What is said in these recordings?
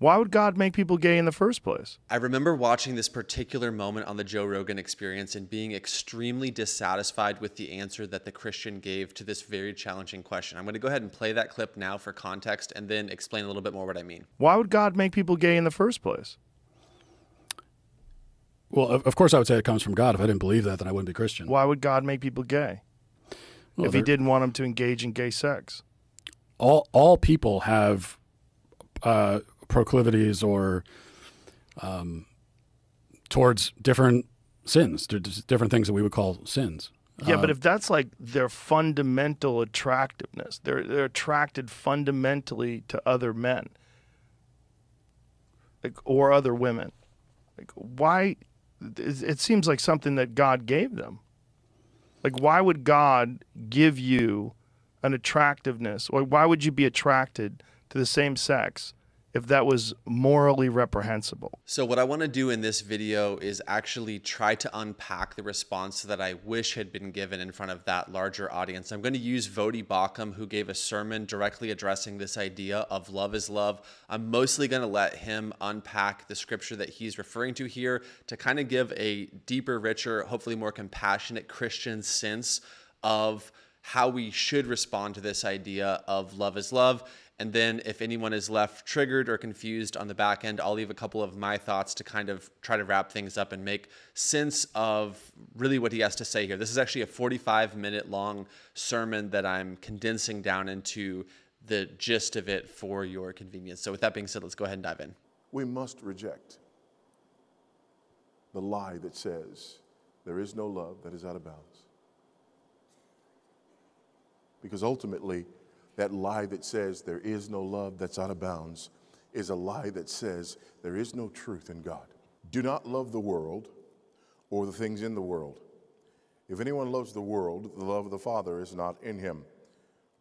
Why would God make people gay in the first place? I remember watching this particular moment on the Joe Rogan experience and being extremely dissatisfied with the answer that the Christian gave to this very challenging question. I'm going to go ahead and play that clip now for context and then explain a little bit more what I mean. Why would God make people gay in the first place? Well, of, of course, I would say it comes from God. If I didn't believe that, then I wouldn't be Christian. Why would God make people gay Well, if he didn't want them to engage in gay sex? all all people have uh, proclivities or um, towards different sins, different things that we would call sins. Yeah, but Um, if that's like their fundamental attractiveness, they're they're attracted fundamentally to other men, like or other women. Like why? It it seems like something that God gave them. Like why would God give you an attractiveness, or why would you be attracted to the same sex if that was morally reprehensible? So, what I want to do in this video is actually try to unpack the response that I wish had been given in front of that larger audience. I'm going to use Voddie Baucham, who gave a sermon directly addressing this idea of love is love. I'm mostly going to let him unpack the scripture that he's referring to here to kind of give a deeper, richer, hopefully more compassionate Christian sense of how we should respond to this idea of love is love. And then, if anyone is left triggered or confused on the back end, I'll leave a couple of my thoughts to kind of try to wrap things up and make sense of really what he has to say here. This is actually a 45 minute long sermon that I'm condensing down into the gist of it for your convenience. So, with that being said, let's go ahead and dive in. We must reject the lie that says there is no love that is out of bounds. Because ultimately, that lie that says there is no love that's out of bounds is a lie that says there is no truth in God. Do not love the world or the things in the world. If anyone loves the world, the love of the Father is not in him.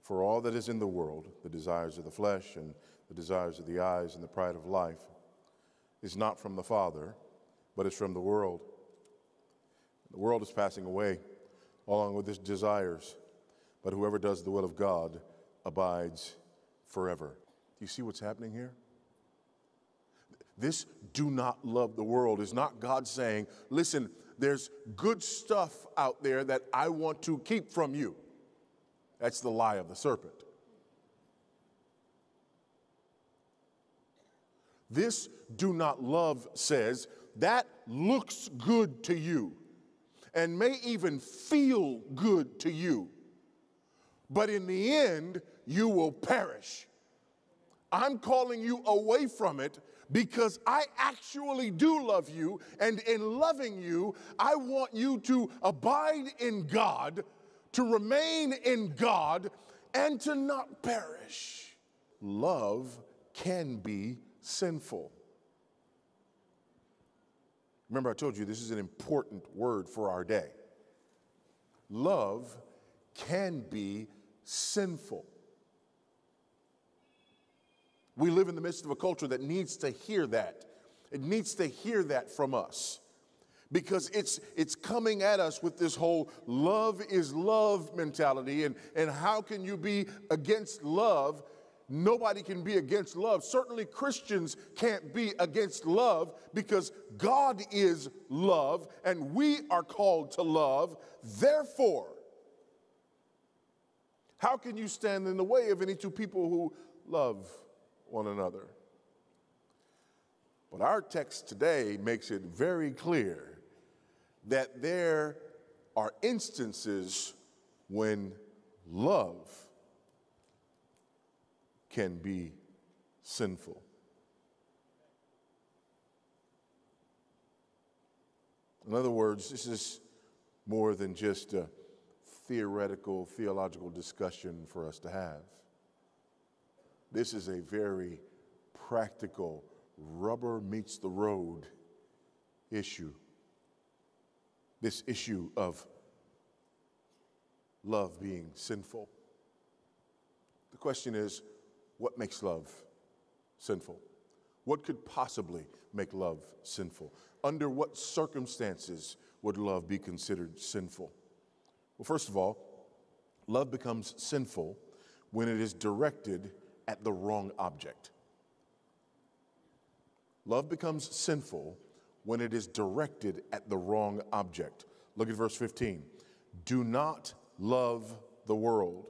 For all that is in the world, the desires of the flesh and the desires of the eyes and the pride of life, is not from the Father, but is from the world. The world is passing away along with its desires, but whoever does the will of God abides forever. Do you see what's happening here? This do not love the world is not God saying, listen, there's good stuff out there that I want to keep from you. That's the lie of the serpent. This do not love says that looks good to you and may even feel good to you, but in the end, you will perish. I'm calling you away from it because I actually do love you, and in loving you, I want you to abide in God, to remain in God, and to not perish. Love can be sinful. Remember, I told you this is an important word for our day. Love can be sinful. We live in the midst of a culture that needs to hear that. It needs to hear that from us because it's, it's coming at us with this whole love is love mentality. And, and how can you be against love? Nobody can be against love. Certainly, Christians can't be against love because God is love and we are called to love. Therefore, how can you stand in the way of any two people who love one another? But our text today makes it very clear that there are instances when love can be sinful. In other words, this is more than just a theoretical, theological discussion for us to have. This is a very practical, rubber meets the road issue. This issue of love being sinful. The question is what makes love sinful? What could possibly make love sinful? Under what circumstances would love be considered sinful? Well, first of all, love becomes sinful when it is directed at the wrong object. Love becomes sinful when it is directed at the wrong object. Look at verse 15. Do not love the world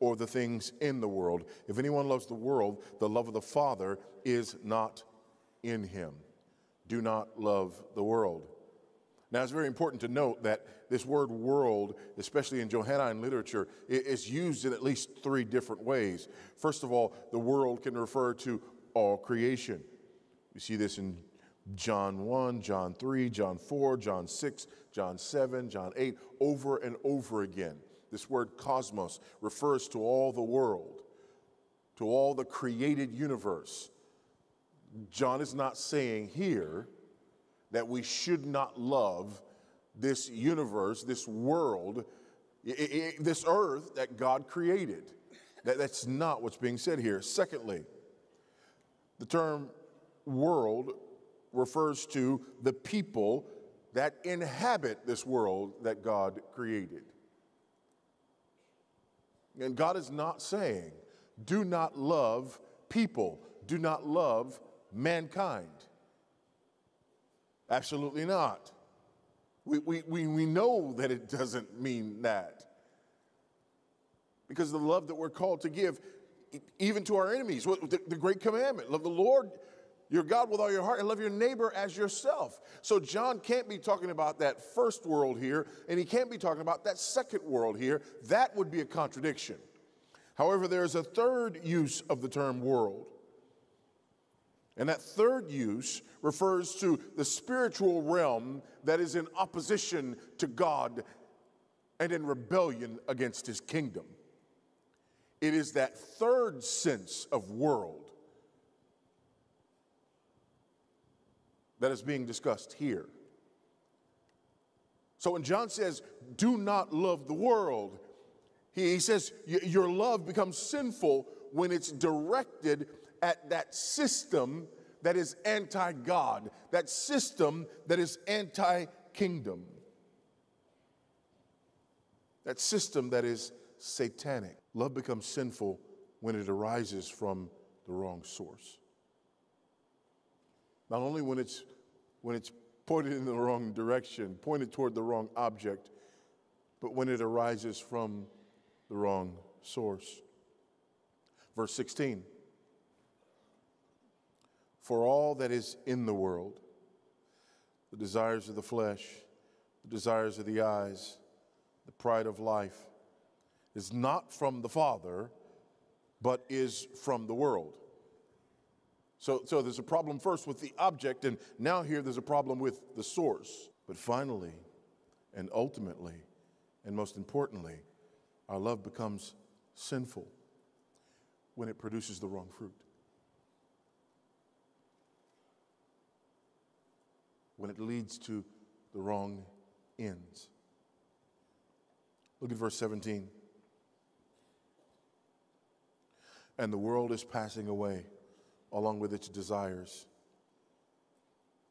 or the things in the world. If anyone loves the world, the love of the Father is not in him. Do not love the world. Now, it's very important to note that this word world, especially in Johannine literature, is used in at least three different ways. First of all, the world can refer to all creation. We see this in John 1, John 3, John 4, John 6, John 7, John 8, over and over again. This word cosmos refers to all the world, to all the created universe. John is not saying here that we should not love this universe, this world, this earth that God created. That, that's not what's being said here. Secondly, the term world refers to the people that inhabit this world that God created. And God is not saying, do not love people, do not love mankind. Absolutely not. We, we, we, we know that it doesn't mean that. Because the love that we're called to give, even to our enemies, the, the great commandment love the Lord your God with all your heart and love your neighbor as yourself. So John can't be talking about that first world here, and he can't be talking about that second world here. That would be a contradiction. However, there's a third use of the term world. And that third use refers to the spiritual realm that is in opposition to God and in rebellion against his kingdom. It is that third sense of world that is being discussed here. So when John says, do not love the world, he, says your love becomes sinful when it's directed at that system that is anti God, that system that is anti kingdom, that system that is satanic. Love becomes sinful when it arises from the wrong source. Not only when it's, when it's pointed in the wrong direction, pointed toward the wrong object, but when it arises from the wrong source. Verse 16 For all that is in the world, the desires of the flesh, the desires of the eyes, the pride of life, is not from the Father, but is from the world. So, so there's a problem first with the object, and now here there's a problem with the source. But finally, and ultimately, and most importantly, our love becomes sinful when it produces the wrong fruit. When it leads to the wrong ends. Look at verse 17. And the world is passing away along with its desires.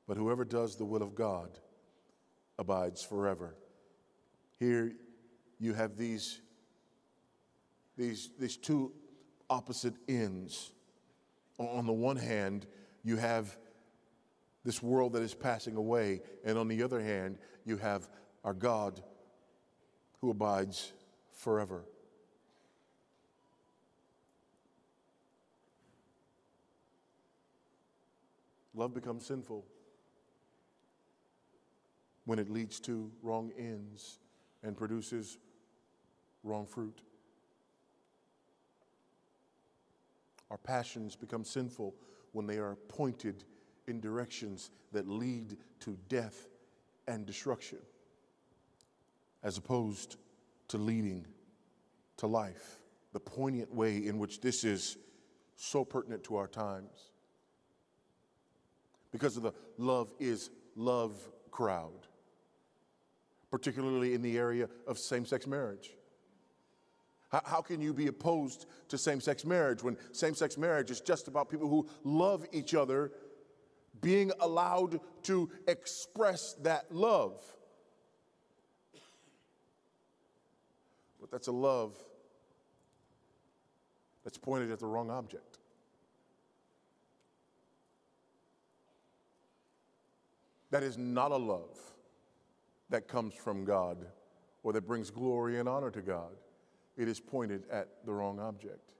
But whoever does the will of God abides forever. Here you have these, these, these two opposite ends. On the one hand, you have this world that is passing away, and on the other hand, you have our God who abides forever. Love becomes sinful when it leads to wrong ends and produces wrong fruit. Our passions become sinful when they are pointed in directions that lead to death and destruction, as opposed to leading to life. The poignant way in which this is so pertinent to our times because of the love is love crowd, particularly in the area of same sex marriage. How, can you be opposed to same sex marriage when same sex marriage is just about people who love each other being allowed to express that love? But that's a love that's pointed at the wrong object. That is not a love that comes from God or that brings glory and honor to God. It is pointed at the wrong object.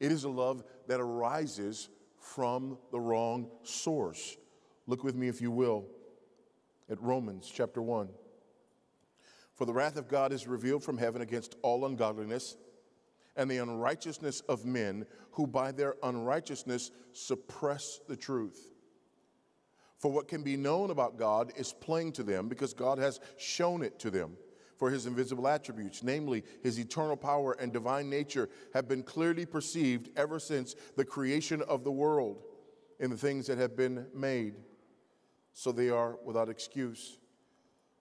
It is a love that arises from the wrong source. Look with me, if you will, at Romans chapter 1. For the wrath of God is revealed from heaven against all ungodliness and the unrighteousness of men who by their unrighteousness suppress the truth. For what can be known about God is plain to them because God has shown it to them. For his invisible attributes, namely his eternal power and divine nature, have been clearly perceived ever since the creation of the world in the things that have been made. So they are without excuse.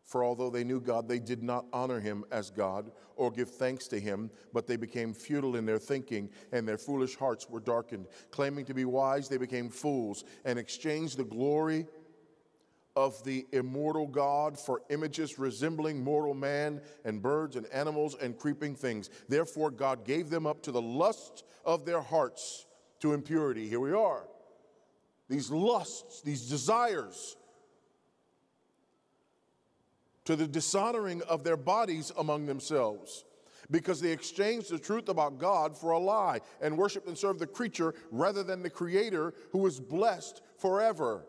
For although they knew God, they did not honor him as God or give thanks to him, but they became futile in their thinking, and their foolish hearts were darkened. Claiming to be wise, they became fools and exchanged the glory of the immortal God for images resembling mortal man and birds and animals and creeping things. Therefore, God gave them up to the lust of their hearts to impurity. Here we are. These lusts, these desires, to the dishonoring of their bodies among themselves because they exchanged the truth about God for a lie and worshiped and served the creature rather than the creator who is blessed forever.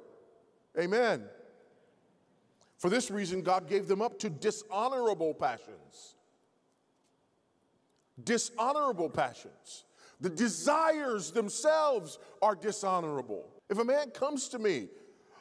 Amen. For this reason, God gave them up to dishonorable passions. Dishonorable passions. The desires themselves are dishonorable. If a man comes to me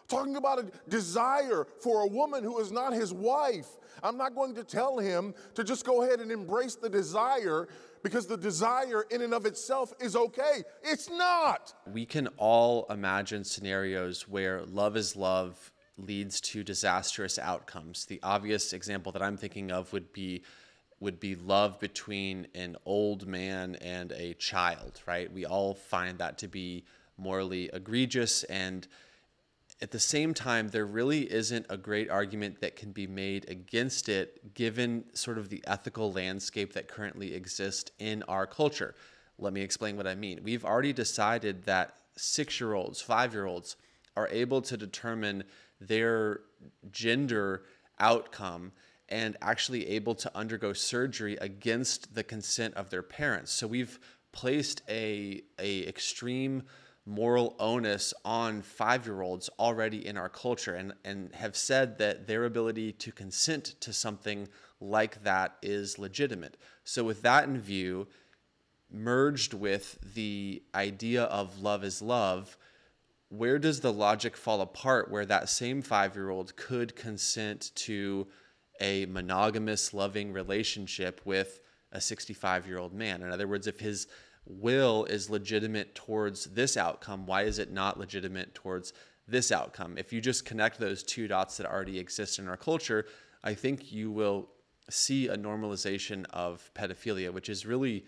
talking about a desire for a woman who is not his wife. I'm not going to tell him to just go ahead and embrace the desire because the desire in and of itself is okay. It's not. We can all imagine scenarios where love is love leads to disastrous outcomes. The obvious example that I'm thinking of would be would be love between an old man and a child, right? We all find that to be morally egregious and at the same time, there really isn't a great argument that can be made against it given sort of the ethical landscape that currently exists in our culture. Let me explain what I mean. We've already decided that six year olds, five year olds are able to determine their gender outcome and actually able to undergo surgery against the consent of their parents. So we've placed a, a extreme moral onus on five year olds already in our culture and, and have said that their ability to consent to something like that is legitimate. So, with that in view, merged with the idea of love is love, where does the logic fall apart where that same five year old could consent to a monogamous, loving relationship with a 65 year old man? In other words, if his will is legitimate towards this outcome, why is it not legitimate towards this outcome? If you just connect those two dots that already exist in our culture, I think you will see a normalization of pedophilia, which is really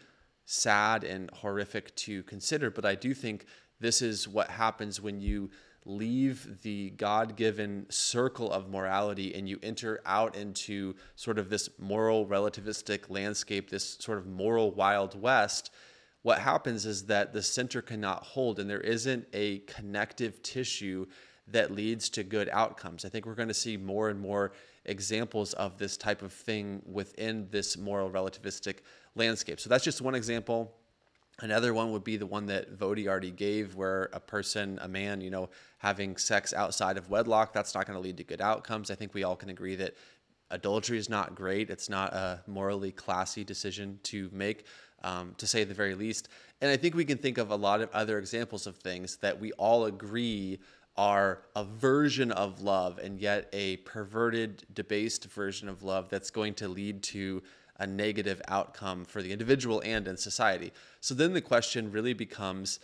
sad and horrific to consider. But I do think this is what happens when you leave the God given circle of morality and you enter out into sort of this moral relativistic landscape, this sort of moral Wild West what happens is that the center cannot hold and there isn't a connective tissue that leads to good outcomes. I think we're going to see more and more examples of this type of thing within this moral relativistic landscape. So that's just one example. Another one would be the one that Voddie already gave, where a person, a man, you know, having sex outside of wedlock, that's not going to lead to good outcomes. I think we all can agree that adultery is not great. It's not a morally classy decision to make um, to say the very least. And I think we can think of a lot of other examples of things that we all agree are a version of love and yet a perverted, debased version of love that's going to lead to a negative outcome for the individual and in society. So then the question really becomes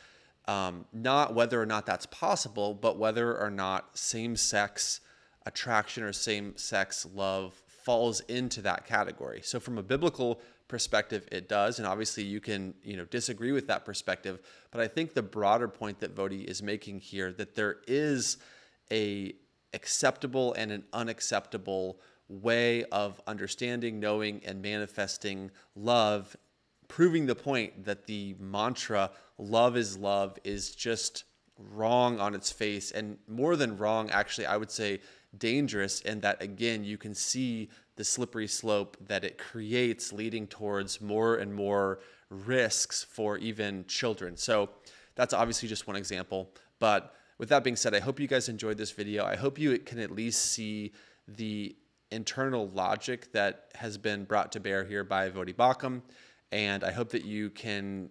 um, not whether or not that's possible, but whether or not same sex attraction or same sex love falls into that category. So from a biblical perspective it does and obviously you can you know disagree with that perspective but i think the broader point that voddie is making here that there is a acceptable and an unacceptable way of understanding knowing and manifesting love proving the point that the mantra love is love is just wrong on its face and more than wrong actually i would say dangerous in that again you can see the slippery slope that it creates leading towards more and more risks for even children. So that's obviously just one example but with that being said i hope you guys enjoyed this video. I hope you can at least see the internal logic that has been brought to bear here by Voddie Baucham and i hope that you can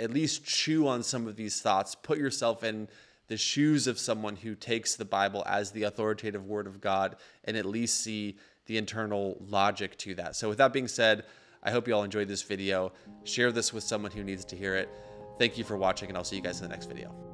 at least chew on some of these thoughts, put yourself in the shoes of someone who takes the Bible as the authoritative word of God and at least see the internal logic to that. So, with that being said, I hope you all enjoyed this video. Share this with someone who needs to hear it. Thank you for watching, and I'll see you guys in the next video.